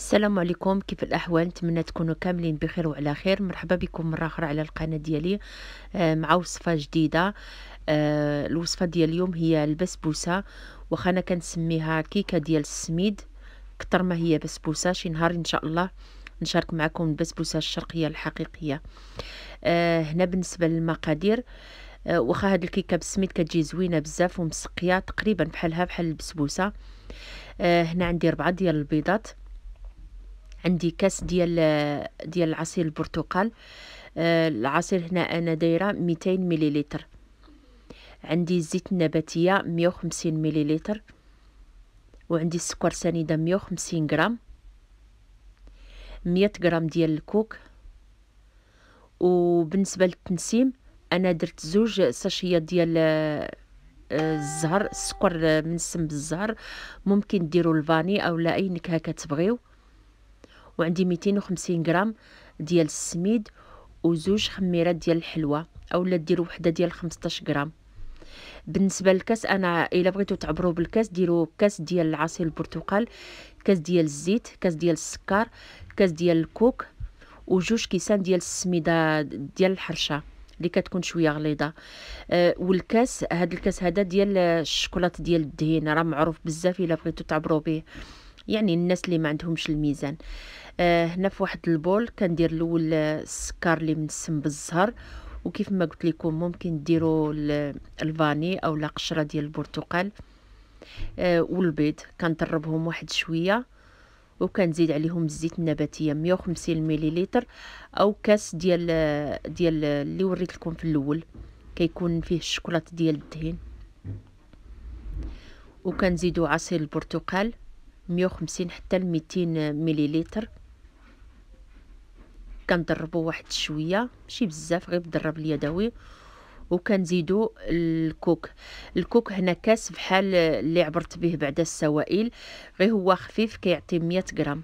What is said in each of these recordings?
السلام عليكم. كيف الأحوال؟ نتمنى تكونوا كاملين بخير وعلى خير. مرحبا بكم مرة أخرى على القناة ديالي آه، مع وصفة جديدة. آه، الوصفة ديال اليوم هي البسبوسة واخا أنا كنسميها كيكة ديال السميد. كتر ما هي بسبوسة شي نهار إن شاء الله نشارك معكم البسبوسة الشرقية الحقيقية. آه، هنا بالنسبة للمقادير واخا هاد الكيكة بالسميد كتجي زوينة بزاف ومسقية تقريبا بحالها بحال البسبوسة. هنا عندي ربعة ديال البيضات. عندي كاس ديال ديال عصير البرتقال. آه، العصير هنا أنا دايرة 200 مليلتر عندي الزيت النباتيه 150 مليلتر وعندي السكر سنيدة 150 غرام. 100 غرام ديال الكوك. وبالنسبة للتنسيم أنا درت زوج ساشيات ديال آه، الزهر السكر منسم بالزهر. ممكن ديروا الفاني أو لا أي نكهة كتبغيو. وعندي 250 غرام ديال السميد وزوج خميرات ديال الحلوى اولا ديروا وحدة ديال 15 غرام. بالنسبة للكاس أنا إلا بغيتو تعبروا بالكاس ديروا كاس ديال عصير البرتقال كاس ديال الزيت كاس ديال السكر كاس ديال الكوك وجوج كيسان ديال السميدة ديال الحرشة اللي كتكون شوية غليظة. أه والكاس هذا الكاس هذا ديال الشوكولاط ديال الدهين راه معروف بزاف إلا بغيتو تعبروا به. يعني الناس اللي ما عندهمش الميزان. آه هنا في واحد البول كندير الأول السكر اللي منسم بالزهر وكيف ما قلت لكم ممكن ديروا الفاني أو لا قشرة ديال البرتقال آه والبيض. كنطربهم واحد شوية وكنزيد عليهم الزيت النباتية 150 مليلتر أو كاس ديال ديال اللي وريت لكم في الأول. كيكون فيه الشوكولاط ديال الدهين وكنزيدوا عصير البرتقال. 150 حتى ل 200 مليلتر. كنضربو واحد شوية ماشي بزاف غير بالضرب اليدوي وكنزيدو الكوك. الكوك هنا كاس بحال اللي عبرت به بعد السوائل غير هو خفيف كيعطي 100 غرام.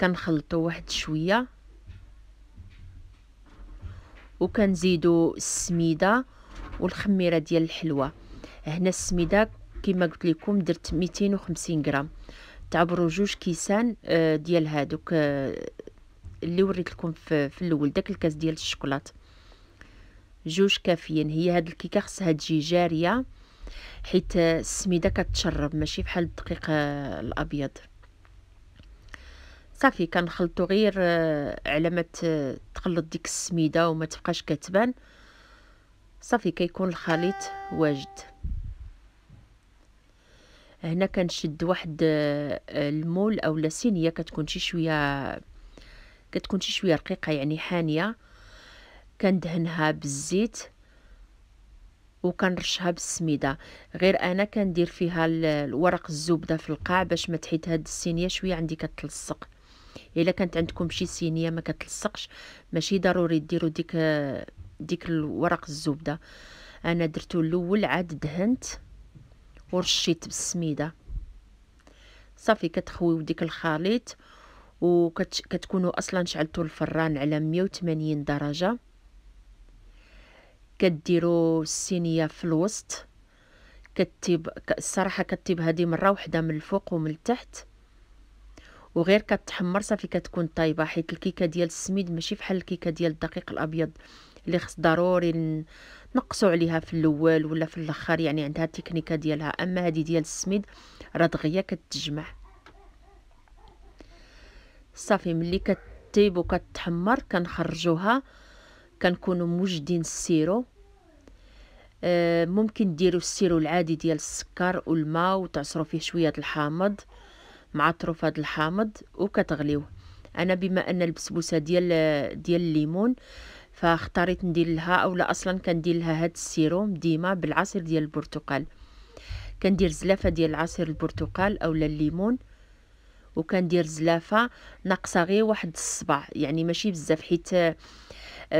كنخلطو واحد شوية. وكنزيدو السميدة والخميرة ديال الحلوى هنا السميدة كما قلت لكم درت 250 غرام. تعبروا جوج كيسان آه، ديال هادوك آه، اللي وريت لكم في, في الأول داك الكاس ديال الشوكولات. جوج كافيين. هي هاد الكيكة خصها تجي جارية حيت السميدة كتشرب ماشي بحال الدقيق آه، الأبيض. صافي كنخلطو غير على ما تخلط ديك السميدة وما تبقاش كتبان. صافي كيكون الخليط واجد. هنا كنشد واحد آه، المول أو لاسينيه كتكون شي شوية كتكون شي شوية رقيقة يعني حانية. كندهنها بالزيت وكنرشها بالسميدة. غير أنا كندير فيها الورق الزبدة في القاع باش ما تحيت هاد الصينيه شوية عندي كتلصق. إلا كانت عندكم شي صينيه ما كتلصقش ماشي ضروري ديروا ديك ديك الورق الزبدة. أنا درتو الأول عاد دهنت. ورشيت بالسميده صافي كتخويو ديك الخليط وكتكونوا أصلا شعلتوا الفران على 180 درجة. كديروا الصينيه في الوسط. كتيب الصراحة كتيب هذه مرة واحدة من الفوق ومن التحت. وغير كتحمر صافي كتكون طايبة حيت الكيكة ديال السميد ماشي بحال الكيكة ديال الدقيق الأبيض. اللي خص ضروري نقصوا عليها في الأول ولا في الأخر يعني عندها التكنيكه ديالها. أما هذه ديال السميد راه دغيا كتجمع. صافي ملي كتطيب وكتحمر كنخرجوها كنكونوا موجدين ال sirop. آه ممكن ديروا ال sirop العادي ديال السكر والماء وتعصروا فيه شوية الحامض مع طروفات الحامض وكتغليوه. أنا بما أن البسبوسة ديال ديال الليمون فاختاريت ندير لها أولا أصلا كندير لها هاد السيروم ديما بالعصير ديال البرتقال. كندير زلافة ديال عصير البرتقال أولا الليمون وكندير زلافة ناقصة غير واحد الصباع. يعني ماشي بزاف حيت آه،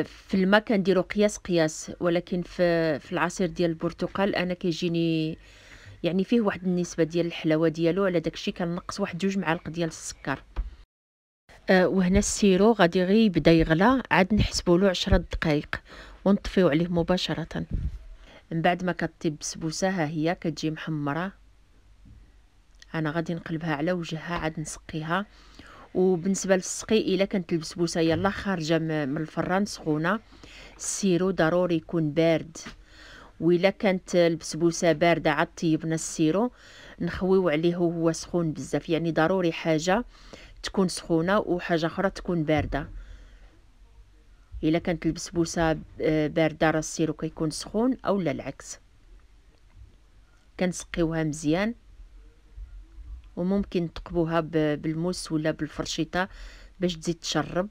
في الماء كنديرو قياس قياس ولكن في في العصير ديال البرتقال أنا كيجيني يعني فيه واحد النسبة ديال الحلاوة ديالو على داكشي كنقص واحد جوج معالق ديال السكر. وهنا ال sirop غادي غير يبدا يغلى عاد نحسبوا له 10 دقائق ونطفيو عليه مباشرة. من بعد ما كطيب البسبوسة ها هي كتجي محمرة. أنا غادي نقلبها على وجهها عاد نسقيها. وبالنسبة للسقي إلا كانت البسبوسة يلا خارجة من الفران سخونة ال sirop ضروري يكون بارد. وإلا كانت البسبوسة باردة عاد طيبنا ال sirop نخويو عليه وهو سخون بزاف. يعني ضروري حاجة. تكون سخونة وحاجة أخرى تكون باردة. إلا كانت البسبوسة باردة راه ال sirop كيكون سخون اولا العكس. كنسقيوها مزيان. وممكن تقبوها بالموس ولا بالفرشيطة باش تزيد تشرب.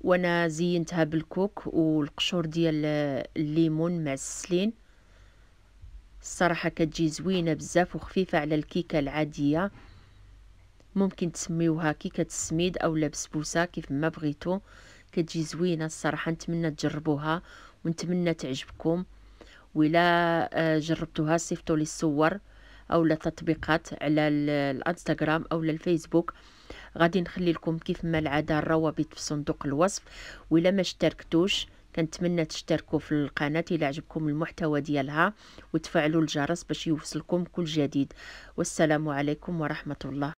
وأنا زينتها بالكوك والقشور ديال الليمون مع السلين. الصراحة كتجي زوينة بزاف وخفيفة على الكيكة العادية. ممكن تسميوها كيكه السميد أو بسبوسه كيف ما بغيتو. كتجي زوينة الصراحة نتمنى تجربوها ونتمنى تعجبكم. ولا آه، جربتوها صيفطوا لي الصور أو تطبيقات على الإنستغرام أو الفيسبوك. غادي نخلي لكم كيف ما العادة الروابط في صندوق الوصف. ولا ما اشتركتوش كنتمنى تشتركوا في القناة إلى عجبكم المحتوى ديالها وتفعلوا الجرس باش يوصلكم كل جديد. والسلام عليكم ورحمة الله.